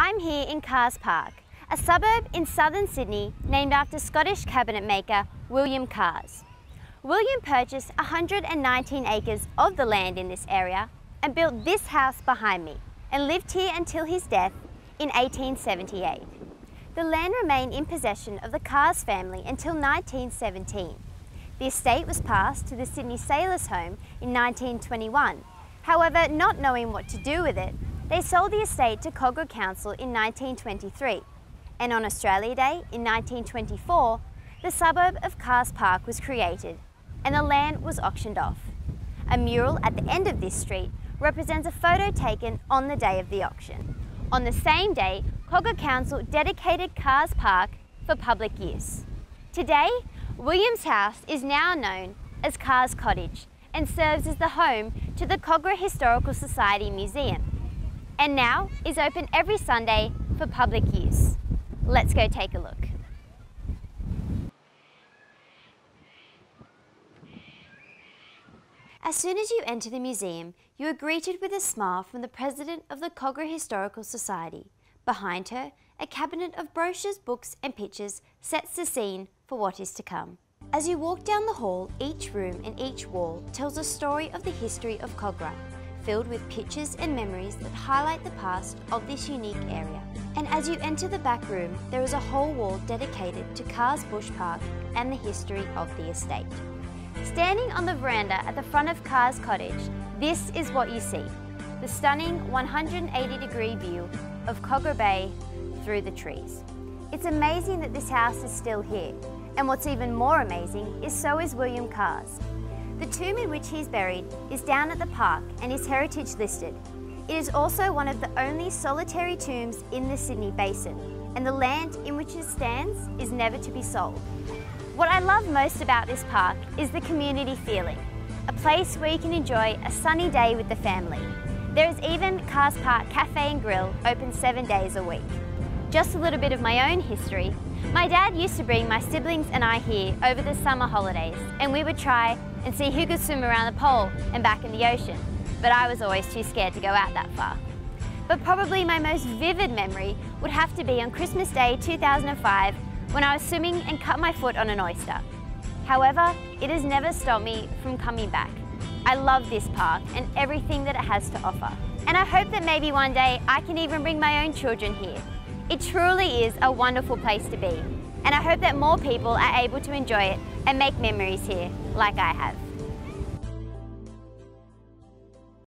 I'm here in Carss Park, a suburb in southern Sydney named after Scottish cabinet maker William Carss. William purchased 119 acres of the land in this area and built this house behind me and lived here until his death in 1878. The land remained in possession of the Carss family until 1917. The estate was passed to the Sydney Sailors Home in 1921. However, not knowing what to do with it, they sold the estate to Kogarah Council in 1923, and on Australia Day in 1924, the suburb of Carss Park was created and the land was auctioned off. A mural at the end of this street represents a photo taken on the day of the auction. On the same day, Kogarah Council dedicated Carss Park for public use. Today, Williams House is now known as Carss Cottage and serves as the home to the Kogarah Historical Society Museum and now is open every Sunday for public use. Let's go take a look. As soon as you enter the museum, you are greeted with a smile from the president of the Kogarah Historical Society. Behind her, a cabinet of brochures, books and pictures sets the scene for what is to come. As you walk down the hall, each room and each wall tells a story of the history of Kogarah filled with pictures and memories that highlight the past of this unique area. And as you enter the back room, there is a whole wall dedicated to Carss Bush Park and the history of the estate. Standing on the veranda at the front of Carss Cottage, this is what you see. The stunning 180 degree view of Kogarah Bay through the trees. It's amazing that this house is still here. And what's even more amazing is so is William Carss. The tomb in which he is buried is down at the park and is heritage listed. It is also one of the only solitary tombs in the Sydney Basin, and the land in which it stands is never to be sold. What I love most about this park is the community feeling, a place where you can enjoy a sunny day with the family. There is even Carss Park Cafe and Grill open seven days a week. Just a little bit of my own history. My dad used to bring my siblings and I here over the summer holidays and we would try and see who could swim around the pole and back in the ocean, but I was always too scared to go out that far. But probably my most vivid memory would have to be on Christmas Day 2005 when I was swimming and cut my foot on an oyster. However, it has never stopped me from coming back. I love this park and everything that it has to offer. And I hope that maybe one day I can even bring my own children here. It truly is a wonderful place to be and I hope that more people are able to enjoy it and make memories here like I have.